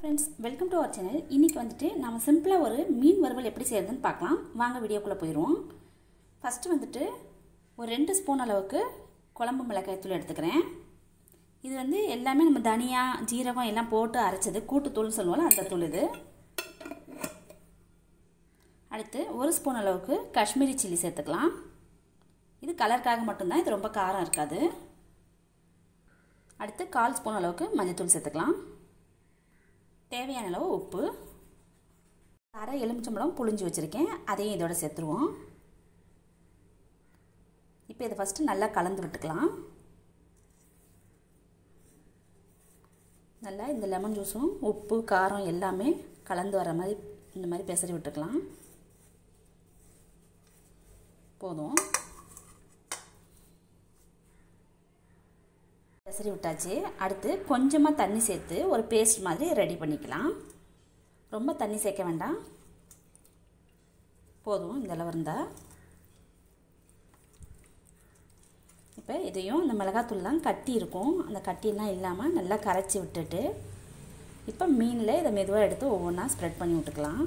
Friends welcome to our channel இன்றைக்கி வந்துட்டு நம்ம சிம்பிளாக ஒரு மீன் வறுவல் எப்படி செய்யறதுன்னு பார்க்கலாம். வாங்க வீடியோக்குள்ளே போயிடுவோம் ஃபஸ்ட்டு வந்துட்டு ஒரு ரெண்டு ஸ்பூன் அளவுக்கு குழம்பு மிளகாய் தூள் எடுத்துக்கிறேன். இது வந்து எல்லாமே நம்ம தனியா ஜீரகம் எல்லாம் போட்டு அரைச்சது. கூட்டுத்தூள் சொல்லுவோம்ல அந்த தூள் இது. அடுத்து ஒரு ஸ்பூன் அளவுக்கு காஷ்மீரி சில்லி சேர்த்துக்கலாம். இது கலருக்காக மட்டும்தான் இது ரொம்ப காரம் இருக்காது. அடுத்து கால் ஸ்பூன் அளவுக்கு மஞ்சள்தூள் சேர்த்துக்கலாம். தேவையான அளவு உப்பு அரை எலுமிச்சம்பழம் புளிஞ்சு வச்சுருக்கேன். அதையும் இதோட சேர்த்துருவோம். இப்போ இதை ஃபஸ்ட்டு நல்லா கலந்து விட்டுக்கலாம். நல்லா இந்த லெமன் ஜூஸும் உப்பு காரம் எல்லாமே கலந்து வர மாதிரி இந்த மாதிரி பெசரி விட்டுக்கலாம். போதும். பெசரி விட்டாச்சு. அடுத்து கொஞ்சமாக தண்ணி சேர்த்து ஒரு பேஸ்ட் மாதிரி ரெடி பண்ணிக்கலாம். ரொம்ப தண்ணி சேர்க்க வேண்டாம். போதும் இந்த அளவு இருந்தால் இப்போ இதையும் இந்த மிளகாத்தூள்லாம் கட்டி இருக்கும். அந்த கட்டிலாம் இல்லாமல் நல்லா கரைச்சி விட்டுட்டு இப்போ மீனில் இதை மெதுவாக எடுத்து ஒவ்வொன்றா ஸ்ப்ரெட் பண்ணி விட்டுக்கலாம்.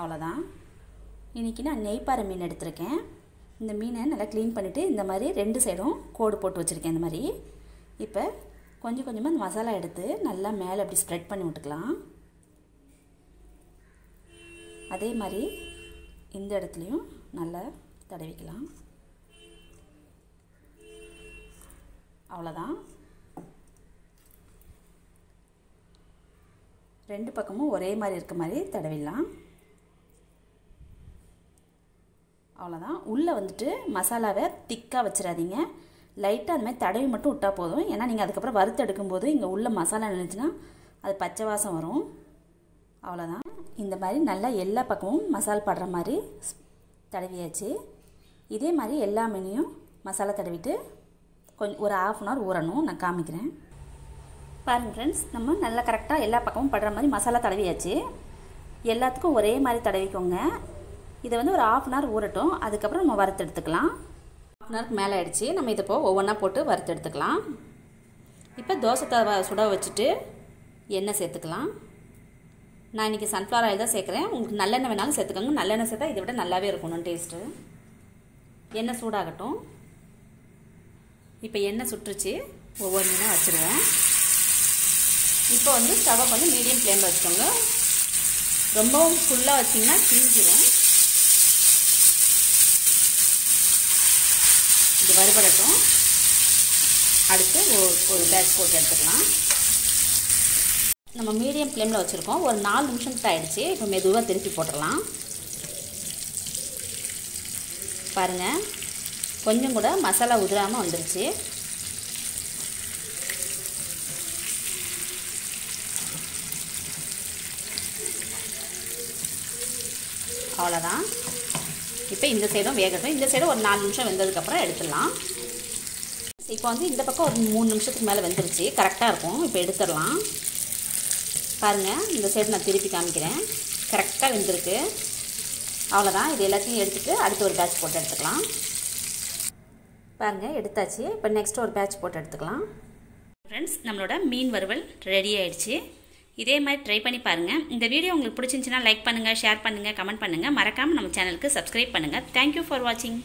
அவ்வளோதான் இன்றைக்கி நான் நெய்ப்பாறை மீன் எடுத்திருக்கேன். இந்த மீனை நல்லா க்ளீன் பண்ணிவிட்டு இந்த மாதிரி ரெண்டு சைடும் கோடு போட்டு வச்சுருக்கேன் இந்த மாதிரி. இப்போ கொஞ்சம் கொஞ்சமாக இந்த மசாலா எடுத்து நல்லா மேலே அப்படி ஸ்ப்ரெட் பண்ணி விட்டுக்கலாம். அதே மாதிரி இந்த இடத்துலையும் நல்லா தடவிக்கலாம். அவ்வளோதான் ரெண்டு பக்கமும் ஒரே மாதிரி இருக்க மாதிரி தடவிடலாம். அவ்வளோதான் உள்ளே வந்துட்டு மசாலாவை திக்காக வச்சிடாதீங்க. லைட்டாக அந்த மாதிரி தடவி மட்டும் விட்டால் போதும். ஏன்னா நீங்கள் அதுக்கப்புறம் வறுத்து எடுக்கும்போது இங்கே உள்ள மசாலா நினைச்சுன்னா அது பச்சை வாசம் வரும். அவ்வளோதான் இந்த மாதிரி நல்லா எல்லா பக்கமும் மசால் படுற மாதிரி தடவியாச்சு. இதே மாதிரி எல்லா மீனையும் மசாலா தடவிட்டு கொஞ்சம் ஒரு ஆஃப் அன் ஹவர் ஊறணும். நான் காமிக்கிறேன். பாருங்கள் ஃப்ரெண்ட்ஸ் நம்ம நல்லா கரெக்டாக எல்லா பக்கமும் படுற மாதிரி மசாலா தடவியாச்சு. எல்லாத்துக்கும் ஒரே மாதிரி தடவிக்கோங்க. இதை வந்து ஒரு ஆஃப் அன் ஹவர் ஊறட்டும். அதுக்கப்புறம் நம்ம வறுத்து எடுத்துக்கலாம். ஆஃப் அன் ஹவருக்கு மேலே ஆயிடுச்சு. நம்ம இதை இப்போ ஒவ்வொன்றா போட்டு வறுத்து எடுத்துக்கலாம். இப்போ தோசை தவா சுட வச்சுட்டு எண்ணெய் சேர்த்துக்கலாம். நான் இன்றைக்கி சன்ஃப்ளவர் ஆயில் தான் சேர்க்குறேன். உங்களுக்கு நல்லெண்ணெய் வேணாலும் சேர்த்துக்கோங்க. நல்லெண்ணெய் சேர்த்தா இதை விட நல்லாவே இருக்கணும் டேஸ்ட்டு எண்ணெய் சூடாகட்டும். இப்போ எண்ணெய் சுட்டுருச்சு ஒவ்வொரு மீனாக வச்சுருவேன் இப்போ வந்து ஸ்டவ்வை வந்து மீடியம் ஃப்ளேமில் வச்சுக்கோங்க. ரொம்பவும் ஃபுல்லாக வச்சிங்கன்னா கிழிஞ்சிடும் இது வறுபடட்டும். அடுத்து ஒரு பேட்ச் போட்டு எடுத்துக்கலாம். நம்ம மீடியம் ஃப்ளேமில் வச்சுருக்கோம். ஒரு நாலு நிமிஷத்துக்கு ஆகிடுச்சு இப்போ மெதுவாக திருப்பி போட்டுடலாம். பாருங்கள் கொஞ்சம் கூட மசாலா உதிராமல் வந்துருச்சு. அவ்வளோதான் இப்போ இந்த சைடும் வேகட்டும். இந்த சைடும் ஒரு நாலு நிமிஷம் வெந்ததுக்கப்புறம் எடுத்துடலாம். இப்போ வந்து இந்த பக்கம் ஒரு மூணு நிமிஷத்துக்கு மேலே வெந்துருச்சு. கரெக்டாக இருக்கும். இப்போ எடுத்துடலாம். பாருங்கள் இந்த சைடு நான் திருப்பி காமிக்கிறேன். கரெக்டாக வெந்திருக்கு. அவ்வளோதான் இது எல்லாத்தையும் எடுத்துகிட்டு அடுத்து ஒரு பேட்ச் போட்டு எடுத்துக்கலாம். பாருங்கள் எடுத்தாச்சு. இப்போ நெக்ஸ்ட் ஒரு பேட்ச் போட்டு எடுத்துக்கலாம். ஃப்ரெண்ட்ஸ் நம்மளோட மீன் வறுவல் ரெடி ஆயிடுச்சு. இதே மாதிரி ட்ரை பண்ணி பாருங்கள் இந்த வீடியோ உங்களுக்கு பிடிச்சிருந்துச்சுன்னா லைக் பண்ணுங்கள் ஷேர் பண்ணுங்கள் கமெண்ட் பண்ணுங்கள் மறக்காமல் நம்ம சேனலுக்கு சப்ஸ்கிரைப் பண்ணுங்கள் தேங்க்யூ ஃபார் வாட்சிங்